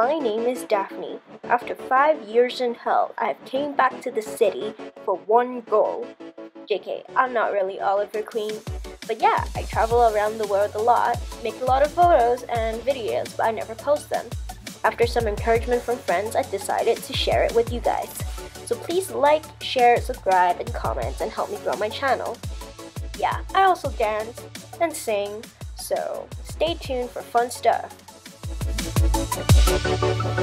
my name is Daphne. After five years in hell, I've came back to the city for one goal. JK, I'm not really Oliver Queen. But yeah, I travel around the world a lot, make a lot of photos and videos, but I never post them. After some encouragement from friends, I decided to share it with you guys. So please like, share, subscribe, and comment and help me grow my channel. Yeah, I also dance and sing, so stay tuned for fun stuff. Thank you.